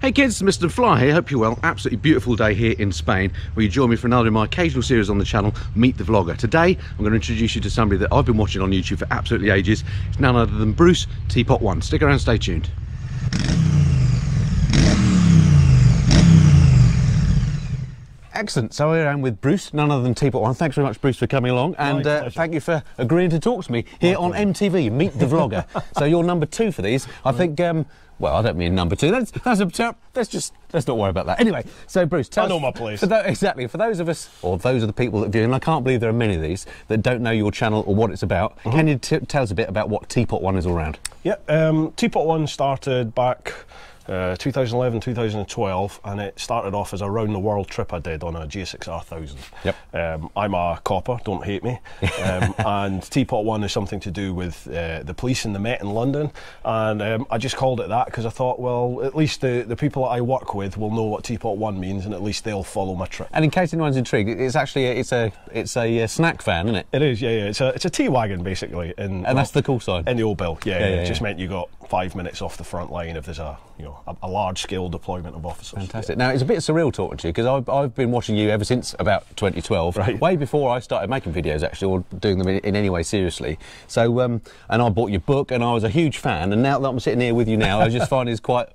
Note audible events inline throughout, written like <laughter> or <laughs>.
Hey kids, Mr. Fly here. Hope you're well. Absolutely beautiful day here in Spain, where you join me for another of my occasional series on the channel, Meet the Vlogger. Today, I'm going to introduce you to somebody that I've been watching on YouTube for absolutely ages. It's none other than Bruce Teapot One. Stick around, stay tuned. Excellent. So here I am with Bruce, none other than Teapot One. Thanks very much, Bruce, for coming along, and uh, thank you for agreeing to talk to me here on MTV. Meet the Vlogger. <laughs> so you're number two for these. I think. Um, well, I don't mean number two. That's that's a let's just let's not worry about that. Anyway, so Bruce, tell I know us, my place. For exactly for those of us, or those of the people that view, and I can't believe there are many of these that don't know your channel or what it's about. Mm-hmm. Can you t- tell us a bit about what Teapot One is all around? Yeah, um, Teapot One started back uh, 2011, 2012, and it started off as a round the world trip I did on a GSX-R1000. Yep. Um, I'm a copper, don't hate me. Um, <laughs> and Teapot One is something to do with uh, the police and the Met in London, and um, I just called it that because I thought, well, at least the, the people that I work with will know what Teapot One means, and at least they'll follow my trip. And in case anyone's intrigued, it's actually a, it's a it's a, uh snack van, isn't it? It is, yeah, yeah. It's a it's a tea wagon basically, in, And that's the cool side. in the old bill. Yeah, Yeah, yeah, yeah, it just meant you got five minutes off the front line if there's a you know a, a large scale deployment of officers. Fantastic. Now it's a bit surreal talking to you because I've, I've been watching you ever since about 2012, Right. way before I started making videos actually, or doing them in, in any way seriously. So, um, and I bought your book, and I was a huge fan. And now that I'm sitting here with you now, I just find it's quite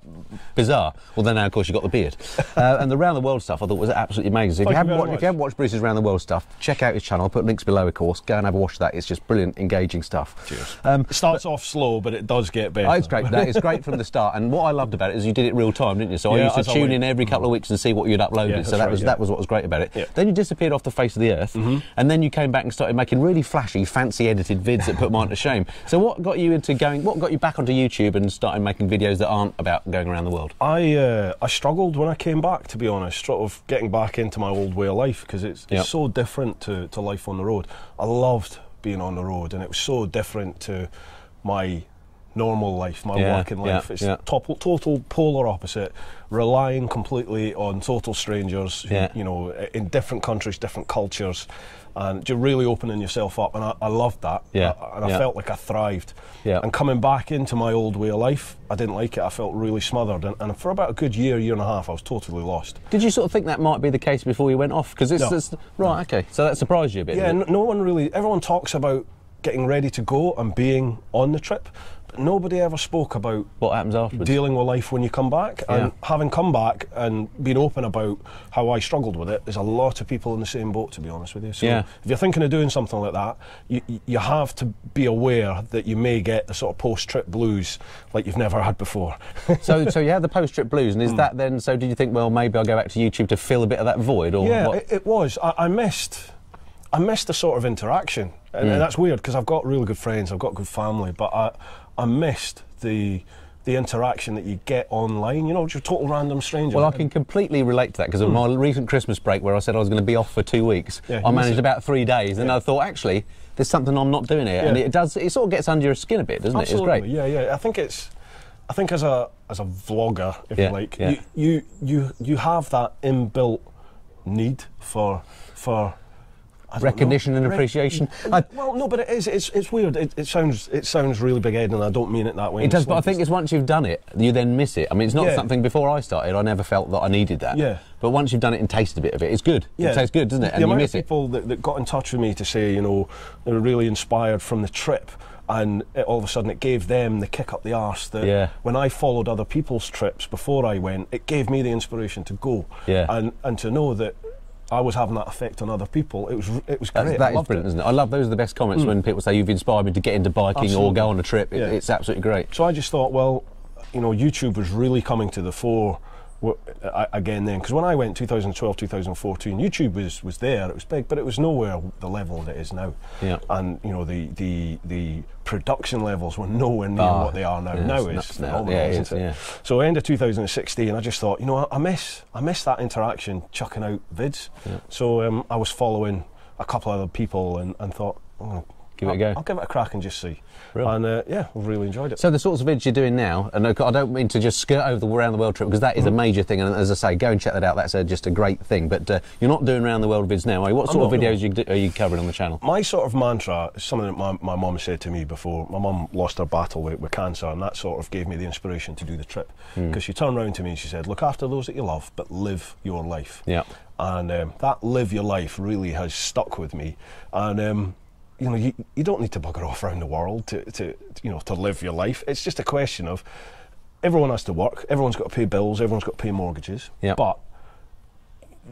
bizarre. Although now, of course, you've got the beard, uh, and the round the world stuff I thought was absolutely amazing. If you you haven't very watched, if you haven't watched Bruce's round the world stuff, check out his channel. I'll put links below, of course. Go and have a watch of that. It's just brilliant, engaging stuff. Cheers. Um, It starts off slow, but it does get better. Oh, it's great. That is great from the start. And what I loved about it is you did it real time, didn't you? So I used to tune in every couple of weeks and see what you'd uploaded. Yeah, so that right, was yeah. that was what was great about it. Yeah. Mm-hmm. Then you disappeared off the face of the earth, and then you came back and started making really flashy, fancy edited vids that put mine to shame. So what got you into going? What got you back onto YouTube and started making videos that aren't about going around the world? I uh, I struggled when I came back, to be honest, sort of getting back into my old way of life because it's, it's so different to, to life on the road. I loved being on the road, and it was so different to my normal life, my Yeah, working yeah, life. It's yeah. total, total polar opposite, relying completely on total strangers, who, Yeah. you know, in different countries, different cultures, and you're really opening yourself up. And I, I loved that. Yeah, I- and I yeah. felt like I thrived. Yeah. And coming back into my old way of life, I didn't like it. I felt really smothered, and, and for about a good year, year and a half, I was totally lost. Did you sort of think that might be the case before you went off? Because it's, No. it's right. Okay, so that surprised you a bit. Yeah, did n- it? no one really. Everyone talks about getting ready to go and being on the trip, nobody ever spoke about what happens afterwards? dealing with life when you come back. And having come back and being open about how I struggled with it, there's a lot of people in the same boat, to be honest with you. So Yeah. if you're thinking of doing something like that, you, you- have to be aware that you may get the sort of post-trip blues like you've never had before. <laughs> so, so you had the post-trip blues, and is that then? So, did you think, well, maybe I'll go back to YouTube to fill a bit of that void, or Yeah, what? it, it was. I, I missed, I missed the sort of interaction, and, Mm. and that's weird because I've got really good friends, I've got good family, but I, I missed the, the interaction that you get online. You know, just total random stranger. Well, I can completely relate to that because of hmm. my recent Christmas break where I said I was going to be off for two weeks. Yeah, I managed about three days, and I thought actually there's something I'm not doing here, and it does. It sort of gets under your skin a bit, doesn't Absolutely, it? It's great. Yeah, yeah. I think it's. I think as a as a vlogger, if Yeah, you like, yeah. you, you you you have that inbuilt need for for Don't know, Recognition and rec- appreciation. I- well, no, but it is. It's it's weird. It, it sounds it sounds really big headed, and I don't mean it that way. It does, but I think it's once you've done it, you then miss it. I mean, it's not Yeah. something before I started. I never felt that I needed that. Yeah. But once you've done it and tasted a bit of it, it's good. It tastes good, doesn't it? The And you amount miss of people that, that got in touch with me to say, you know, they were really inspired from the trip, and it, all of a sudden it gave them the kick up the arse that Yeah. when I followed other people's trips before I went, it gave me the inspiration to go. Yeah. And and to know that I was having that effect on other people, it was it was great. I that is brilliant, isn't it? I love those are the best comments hmm. when people say you've inspired me to get into biking or go on a trip. It, Yeah. It's absolutely great. So I just thought, well, you know, YouTube was really coming to the fore a- again then, because when I went 2012, 2014, YouTube was was there, it was big, but it was nowhere the level that it is now. Yeah. And you know, the the the production levels were nowhere near Ah, what they are now. yeah, now it's it's nuts now. phenomenal, Yeah, it isn't is, it? yeah. So end of 2016, I just thought, you know, I, I miss I miss that interaction, chucking out vids. yeah. So um, I was following a couple other people and, and thought. I'm gonna Give give it a I'll, go. I'll give it a crack and just see. Real. And uh, yeah, I've really enjoyed it. So the sorts of vids you're doing now, and I don't mean to just skirt over the around the world trip because that is a Mm-hmm. major thing, and as I say, go and check that out. That's a, just a great thing. But uh, you're not doing around the world vids now, are you? What sort of not, no. videos you do, are you covering on the channel? my sort of mantra is something that my, my mum said to me before. My mum lost her battle with, with cancer, and that sort of gave me the inspiration to do the trip. Hmm. Because she turned around to me and she said, Look after those that you love, but live your life. Yeah. And um, that live your life really has stuck with me. And, um, you know, you, you don't need to bugger off around the world to, to, you know, to live your life. It's just a question of everyone has to work, everyone's got to pay bills, everyone's got to pay mortgages. Yeah. But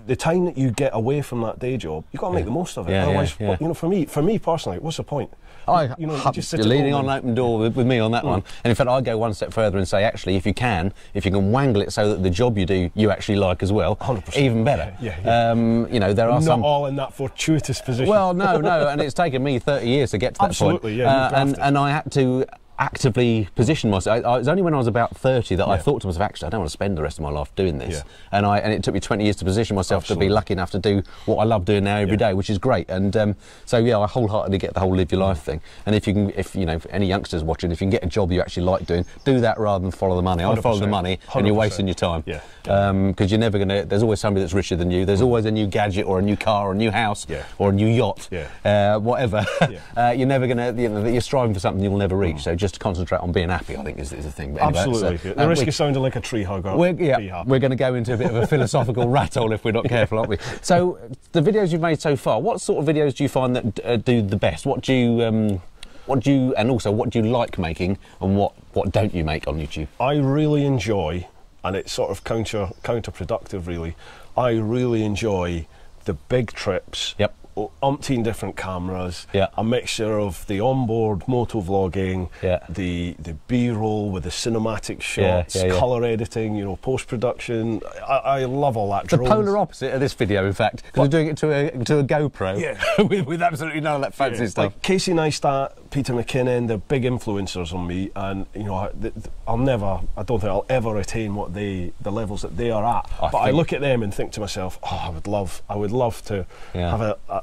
the time that you get away from that day job, you've got to make the most of it. Yeah, yeah, Otherwise, yeah. you know, for me, for me personally, what's the point? I, you know, you just sit you're on an open door with, with me on Mm. that one. And in fact, I'd go one step further and say, actually, if you can, if you can wangle it so that the job you do you actually like as well, 100%. even better. Yeah, yeah, Um, you know, there are Not some. all in that fortuitous position. Well, no, no, and <laughs> it's taken me 30 years to get to that Absolutely, point. yeah, Uh, and, and I had to actively position myself. I, I, it was only when I was about 30 that I thought to myself, actually, I don't want to spend the rest of my life doing this. Yeah. And I and it took me 20 years to position myself to be lucky enough to do what I love doing now every day, Yeah. which is great. And um, so, yeah, I wholeheartedly get the whole live your life thing. And if you can, if you know, if any youngsters watching, if you can get a job you actually like doing, do that rather than follow the money. I follow the 100%. money, and you're wasting your time. Yeah. Because you're never going to. There's always somebody that's richer than you. There's always a new gadget or a new car or a new house Yeah. or a new yacht, Yeah. uh, whatever. Yeah. <laughs> uh, you're never going to. You know, you're striving for something you'll never reach. So just to concentrate on being happy, I think, is, is the thing. But anyway, Absolutely. the uh, risk we- of sounding like a tree hugger. we're, yeah, we're going to go into a bit of a philosophical <laughs> rat hole if we're not careful, aren't we? So, the videos you've made so far, what sort of videos do you find that uh, do the best? What do you, um, what do you, and also what do you like making, and what what don't you make on YouTube? I really enjoy, and it's sort of counter counterproductive, really. I really enjoy the big trips. Yep. Umpteen different cameras, Yeah. a mixture of the onboard moto vlogging, Yeah. the the B-roll with the cinematic shots, yeah, color editing, you know, post production. I, I love all that. The Drones. polar opposite of this video, in fact, because we're doing it to a to a GoPro, Yeah. <laughs> with, with absolutely none of that fancy stuff. Like Casey Neistat, Peter McKinnon, they're big influencers on me, and you know, I, th- th- I'll never, I don't think I'll ever attain what they, the levels that they are at. I but I look at them and think to myself, oh, I would love, I would love to Yeah. have a, a,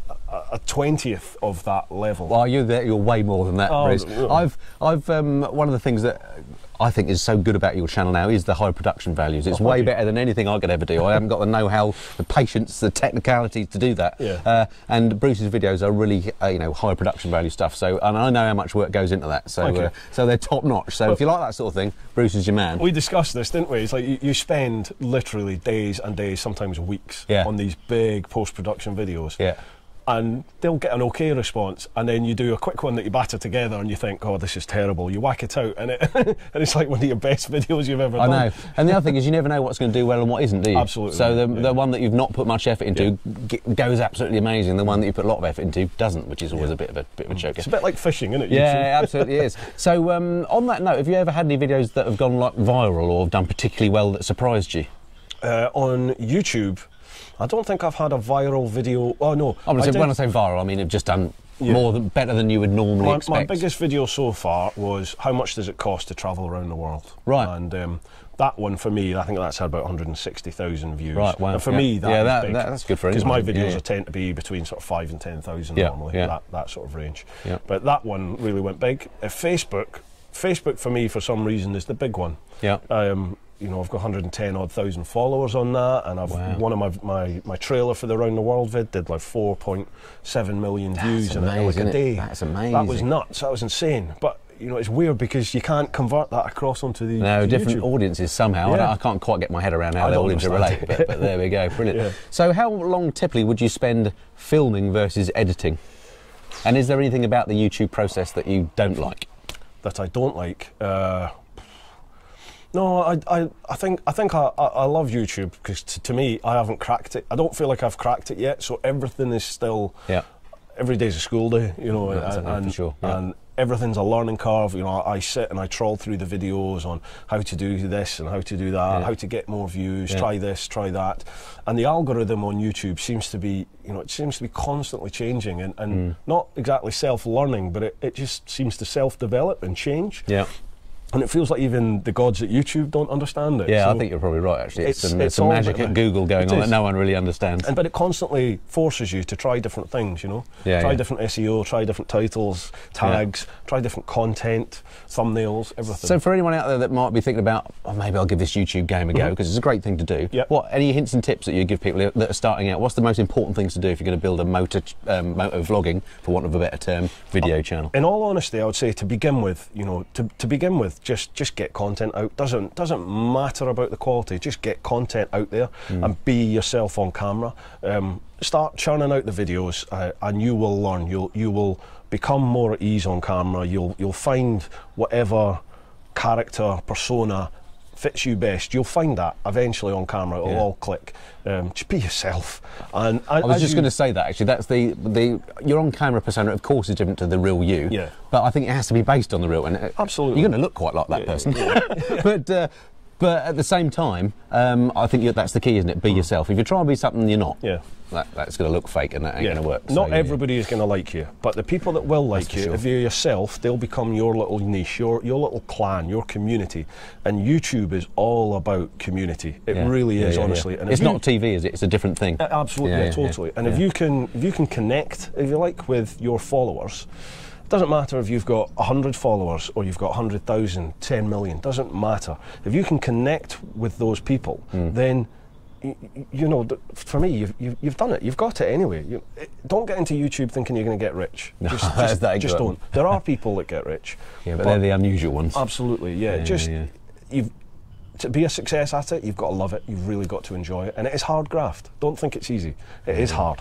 a twentieth of that level. Well, you're there. You're way more than that, Oh, Bruce. no. I've, I've, um, one of the things that I think is so good about your channel now is the high production values. It's Oh, way better than anything I could ever do. I haven't got the know-how, the patience, the technicalities to do that. Yeah. Uh, and Bruce's videos are really, uh, you know, high production value stuff. So, and I know how much work goes into that. So, you. uh, so they're top notch. So, Well- if you like that sort of thing, Bruce is your man. we discussed this, didn't we? It's like you, you spend literally days and days, sometimes weeks, Yeah. on these big post-production videos. Yeah. And they'll get an okay response, and then you do a quick one that you batter together, and you think, "Oh, this is terrible." You whack it out, and it <laughs> and it's like one of your best <laughs> videos you've ever I done. I know. And the other thing is, you never know what's going to do well and what isn't, do you? Absolutely, So the, yeah. the one that you've not put much effort into g- goes absolutely amazing. The one that you put a lot of effort into doesn't, which is always a bit of a bit of a choker. It's a bit like fishing, isn't it? Yeah, it <laughs> absolutely is. So, um, on that note, have you ever had any videos that have gone like viral or have done particularly well that surprised you? Uh, on YouTube, I don't think I've had a viral video. Oh no, I say, when I say viral, I mean have just done Yeah. more than better than you would normally my, my biggest video so far was how much does it cost to travel around the world? Right. And um, that one for me, I think that's had about 160,000 views. Right, wow, And for yeah. me, that Yeah, that- big. that- that's good for Because my videos yeah, tend to be between sort of five and 10,000 Yeah, normally. That, that sort of range. Yeah. But that one really went big. Uh, Facebook, Facebook for me for some reason is the big one. Yeah. Um, you know, I've got 110 odd thousand followers on that, and I've Wow. one of my, my my trailer for the Round the World vid did like 4.7 million views in a- like a it? day. That's amazing. That was nuts. That was insane. But you know, it's weird because you can't convert that across onto the No, different YouTube. audiences somehow. I, Yeah. don't- I can't quite get my head around how they all interrelate, but, but there we go. Brilliant. <laughs> Yeah. So, how long typically would you spend filming versus editing? And is there anything about the YouTube process that you don't like? that I don't like. Uh, no, I, I, I think I think I, I, I love YouTube because t- to me I haven't cracked it. I don't feel like I've cracked it yet. So everything is still Yeah. every day's a school day, you know, and, and, sure, yeah. and everything's a learning curve. You know, I, sit and I trawl through the videos on how to do this and how to do that, Yeah. how to get more views, Yeah. try this, try that, and the algorithm on YouTube seems to be, you know, it seems to be constantly changing and, and Mm. not exactly self-learning, but it, it just seems to self-develop and change. Yeah. And it feels like even the gods at YouTube don't understand it. Yeah, So- I think you're probably right. Actually, it's, It's- some, it's some magic at Google going on that no one really understands. and but it constantly forces you to try different things, you know. Yeah, try yeah. different SEO, try different titles, tags, try different content, thumbnails, everything. So for anyone out there that might be thinking about, oh, maybe I'll give this YouTube game a go because it's a great thing to do. Yep. What any hints and tips that you give people that are starting out? What's the most important things to do if you're going to build a motor um, motor vlogging, for want of a better term, video channel? in all honesty, I would say to begin with, you know, to, to begin with, just just get content out. Doesn't doesn't matter about the quality. Just get content out there and be yourself on camera. Um, start churning out the videos, uh, and you will learn. You'll you will become more at ease on camera. You'll you'll find whatever character persona fits you best. You'll find that eventually on camera. It'll Yeah. all click. Um, just be yourself. And I was just going to say that actually. That's the the your on camera persona, of course, is different to the real you. Yeah. But I think it has to be based on the real. And uh, Absolutely. you're going to look quite like that person. <laughs> but. Uh, but at the same time, um, I think that's the key, isn't it? Be yourself. If you try and be something you're not, Yeah. that, that's going to look fake and that ain't Yeah. going to work. Not So, yeah. everybody is going to like you, but the people that will like you, sure. if you're yourself, they'll become your little niche, your your little clan, your community. And YouTube is all about community. It Yeah. really is, yeah, yeah. honestly. And it's you- not TV, is it? It's a different thing. Absolutely, Yeah, yeah, yeah, yeah. totally. And if Yeah. you can, if you can connect, if you like, with your followers, doesn't matter if you've got hundred followers or you've got 100,000, 10 million. Doesn't matter. If you can connect with those people, Hmm. then. y- y- You know, for me, you've, you've, you've done it. You've got it anyway. You, eh, don't get into YouTube thinking you're going to get rich. <laughs> No, just <laughs> just, that just don't. There are people that get rich. <laughs> Yeah, but, they're the unusual ones. Absolutely, yeah. Yeah, just yeah. you've to be a success at it, you've got to love it. You've really got to enjoy it, and it is hard graft. Don't think it's easy. It is hard.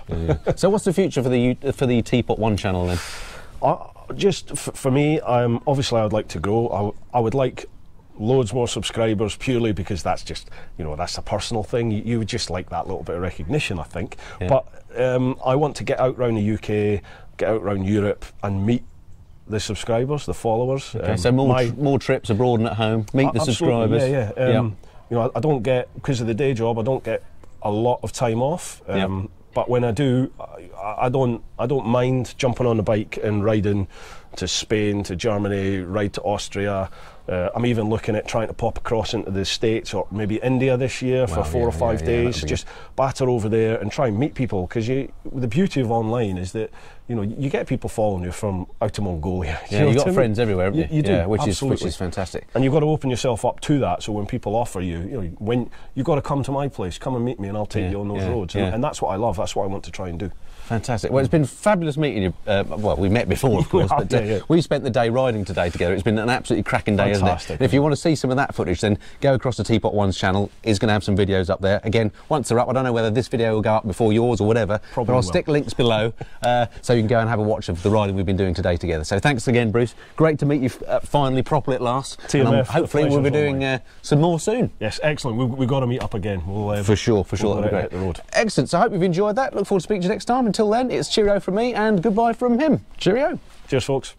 so, what's the future for the for the Teapot One channel then? I, just f- for me, um, obviously, I would like to grow. I, w- I would like loads more subscribers purely because that's just you know that's a personal thing. You, you would just like that little bit of recognition, I think. Yeah. But um, I want to get out around the UK, get out around Europe, and meet the subscribers, the followers. Okay, Um, so more my- tr- more trips abroad and at home. Meet the subscribers. Yeah, yeah. Um, You know, I, I don't get because of the day job. I don't get a lot of time off. Um, But when I do, I, I don't. I don't mind jumping on the bike and riding to Spain, to Germany, ride to Austria. Uh, I'm even looking at trying to pop across into the States or maybe India this year for four yeah, or five yeah, yeah, days. be just batter over there and try and meet people because you. The beauty of online is that you know you get people following you from out of Mongolia. <laughs> Yeah, you've what got friends everywhere, haven't you? You, you do, yeah, which is which is fantastic. And you've got to open yourself up to that. So when people offer you, you know, when you've got to come to my place, come and meet me, and I'll take Yeah, you on those yeah, roads. And, and that's what I love. That's what I want to try and do. Fantastic. Well, it's been fabulous meeting you. Uh, well, we met before, of <laughs> course, but uh, yeah, yeah. we spent the day riding today together. It's been an absolutely cracking day, isn't it? Fantastic. And if you want to see some of that footage, then go across to Teapot One's channel. He's going to have some videos up there. Again, once they're up, I don't know whether this video will go up before yours or whatever, Probably but I'll will. stick links below uh, so you can go and have a watch of the riding we've been doing today together. So thanks again, Bruce. Great to meet you uh, finally, properly at last. TMF, And, hopefully, we'll be doing uh, some more soon. Yes, excellent. We've, we've got to meet up again. We'll, uh, For sure, for sure. We'll that'd be hit the road. Excellent. So I hope you've enjoyed that. Look forward to speaking to you next time. Until then, it's cheerio from me and goodbye from him. Cheerio. Cheers, folks.